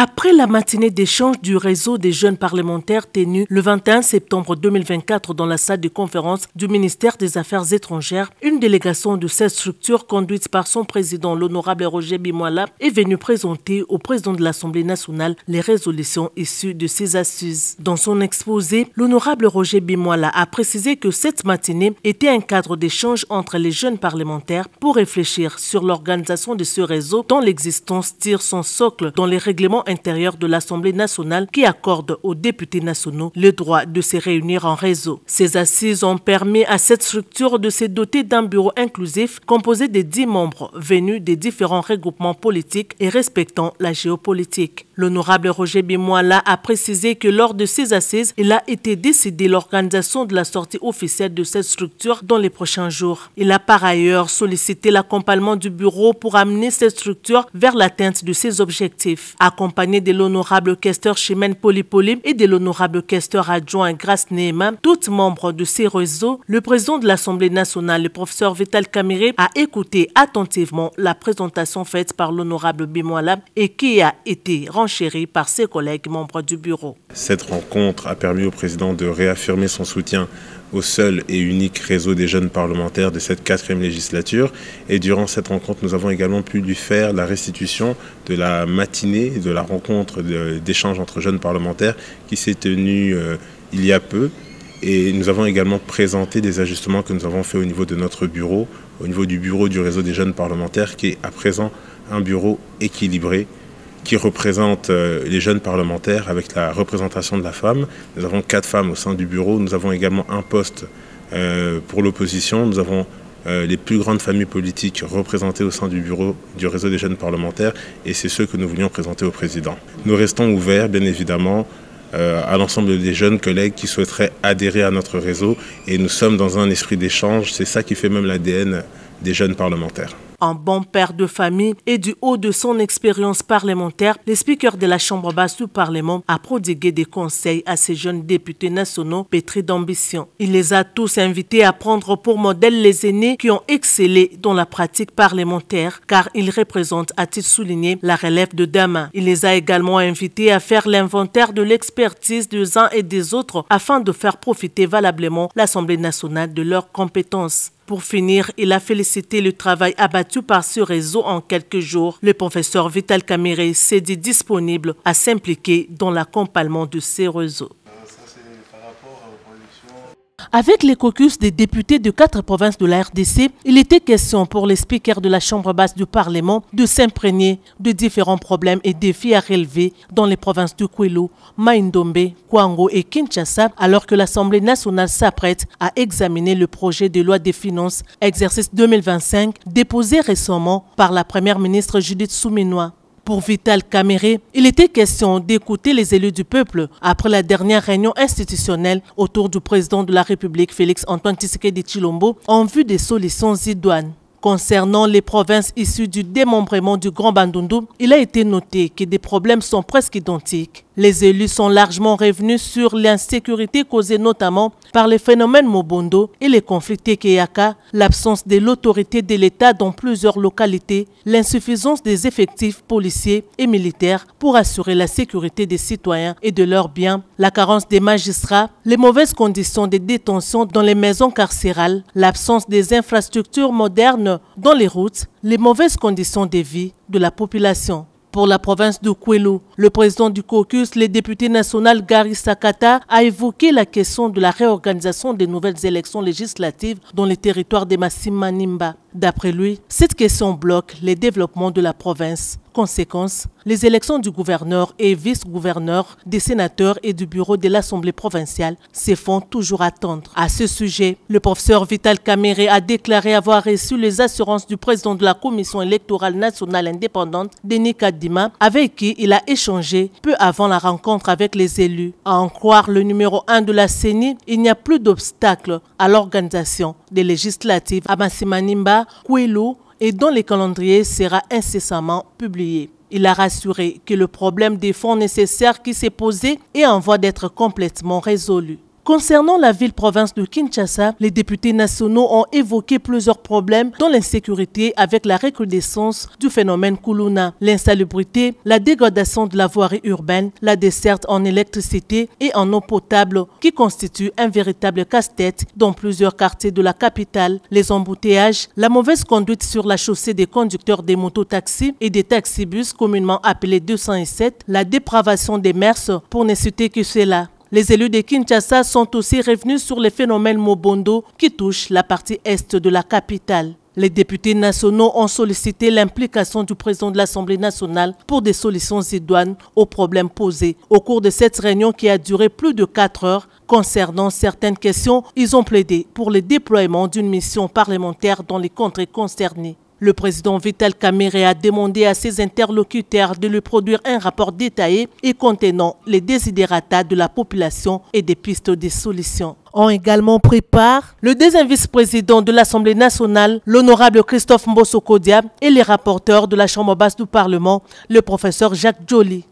Après la matinée d'échange du réseau des jeunes parlementaires tenue le 21 septembre 2024 dans la salle de conférence du ministère des Affaires étrangères, une délégation de cette structure conduite par son président, l'honorable Roger Bimoala, est venue présenter au président de l'Assemblée nationale les résolutions issues de ces assises. Dans son exposé, l'honorable Roger Bimoala a précisé que cette matinée était un cadre d'échange entre les jeunes parlementaires pour réfléchir sur l'organisation de ce réseau dont l'existence tire son socle dans les règlements intérieur de l'Assemblée nationale qui accorde aux députés nationaux le droit de se réunir en réseau. Ces assises ont permis à cette structure de se doter d'un bureau inclusif composé de dix membres venus des différents regroupements politiques et respectant la géopolitique. L'honorable Roger Bimoala a précisé que lors de ces assises, il a été décidé l'organisation de la sortie officielle de cette structure dans les prochains jours. Il a par ailleurs sollicité l'accompagnement du bureau pour amener cette structure vers l'atteinte de ses objectifs accompagné de l'honorable questeur Chimène Polipoli et de l'honorable questeur adjoint Grace Nehema, toutes membres de ces réseaux, le président de l'Assemblée nationale, le professeur Vital Kamere, a écouté attentivement la présentation faite par l'honorable Bimoala et qui a été renchérie par ses collègues membres du bureau. Cette rencontre a permis au président de réaffirmer son soutien au seul et unique réseau des jeunes parlementaires de cette quatrième législature. Et durant cette rencontre, nous avons également pu lui faire la restitution de la matinée, de la rencontre d'échange entre jeunes parlementaires qui s'est tenue euh, il y a peu. Et nous avons également présenté des ajustements que nous avons fait au niveau de notre bureau, au niveau du bureau du réseau des jeunes parlementaires, qui est à présent un bureau équilibré qui représente euh, les jeunes parlementaires avec la représentation de la femme. Nous avons quatre femmes au sein du bureau. Nous avons également un poste euh, pour l'opposition. Nous avons euh, les plus grandes familles politiques représentées au sein du bureau du réseau des jeunes parlementaires et c'est ce que nous voulions présenter au président. Nous restons ouverts, bien évidemment, à l'ensemble des jeunes collègues qui souhaiteraient adhérer à notre réseau et nous sommes dans un esprit d'échange. C'est ça qui fait même l'ADN des jeunes parlementaires. En bon père de famille et du haut de son expérience parlementaire, le speaker de la Chambre basse du Parlement a prodigué des conseils à ces jeunes députés nationaux pétris d'ambition. Il les a tous invités à prendre pour modèle les aînés qui ont excellé dans la pratique parlementaire, car ils représentent, a-t-il souligné, la relève de demain. Il les a également invités à faire l'inventaire de l'expertise des uns et des autres afin de faire profiter valablement l'Assemblée nationale de leurs compétences. Pour finir, il a félicité le travail abattu par ce réseau en quelques jours. Le professeur Vital Caméré s'est dit disponible à s'impliquer dans l'accompagnement de ces réseaux. Avec les caucus des députés de quatre provinces de la RDC, il était question pour les speakers de la Chambre basse du Parlement de s'imprégner de différents problèmes et défis à relever dans les provinces de Kwilu, Maïndombe, Kwango et Kinshasa, alors que l'Assemblée nationale s'apprête à examiner le projet de loi des finances exercice 2025 déposé récemment par la première ministre Judith Souminois. Pour Vital Caméré, il était question d'écouter les élus du peuple après la dernière réunion institutionnelle autour du président de la République Félix Antoine Tshisekedi Chilombo en vue des solutions idoines. Concernant les provinces issues du démembrement du Grand Bandundu, il a été noté que des problèmes sont presque identiques. Les élus sont largement revenus sur l'insécurité causée notamment par les phénomènes Mobondo et les conflits Tekeyaka, l'absence de l'autorité de l'État dans plusieurs localités, l'insuffisance des effectifs policiers et militaires pour assurer la sécurité des citoyens et de leurs biens, la carence des magistrats, les mauvaises conditions de détention dans les maisons carcérales, l'absence des infrastructures modernes dans les routes, les mauvaises conditions de vie de la population. Pour la province de Kwelo, le président du caucus, le député national Gary Sakata, a évoqué la question de la réorganisation des nouvelles élections législatives dans les territoires de Massima Nimba. D'après lui, cette question bloque les développements de la province. Conséquence, les élections du gouverneur et vice-gouverneur, des sénateurs et du bureau de l'Assemblée provinciale se font toujours attendre. À ce sujet, le professeur Vital Kamere a déclaré avoir reçu les assurances du président de la Commission électorale nationale indépendante, Denis Kadima, avec qui il a échangé peu avant la rencontre avec les élus. À en croire le numéro 1 de la CENI, il n'y a plus d'obstacle à l'organisation des législatives à Massimanimba, Kouelou et dont le calendrier sera incessamment publié. Il a rassuré que le problème des fonds nécessaires qui s'est posé est en voie d'être complètement résolu. Concernant la ville-province de Kinshasa, les députés nationaux ont évoqué plusieurs problèmes dont l'insécurité avec la recrudescence du phénomène Kuluna, l'insalubrité, la dégradation de la voirie urbaine, la desserte en électricité et en eau potable qui constituent un véritable casse-tête dans plusieurs quartiers de la capitale, les embouteillages, la mauvaise conduite sur la chaussée des conducteurs des mototaxis et des taxibus communément appelés 207, la dépravation des mers pour ne citer que cela. Les élus de Kinshasa sont aussi revenus sur les phénomènes Mobondo qui touchent la partie est de la capitale. Les députés nationaux ont sollicité l'implication du président de l'Assemblée nationale pour des solutions idoines aux problèmes posés. Au cours de cette réunion qui a duré plus de quatre heures, concernant certaines questions, ils ont plaidé pour le déploiement d'une mission parlementaire dans les contrées concernées. Le président Vital Kamere a demandé à ses interlocuteurs de lui produire un rapport détaillé et contenant les désidératas de la population et des pistes de solutions. Ont également pris part le deuxième vice-président de l'Assemblée nationale, l'honorable Christophe Mbosso et les rapporteurs de la Chambre basse du Parlement, le professeur Jacques Joly.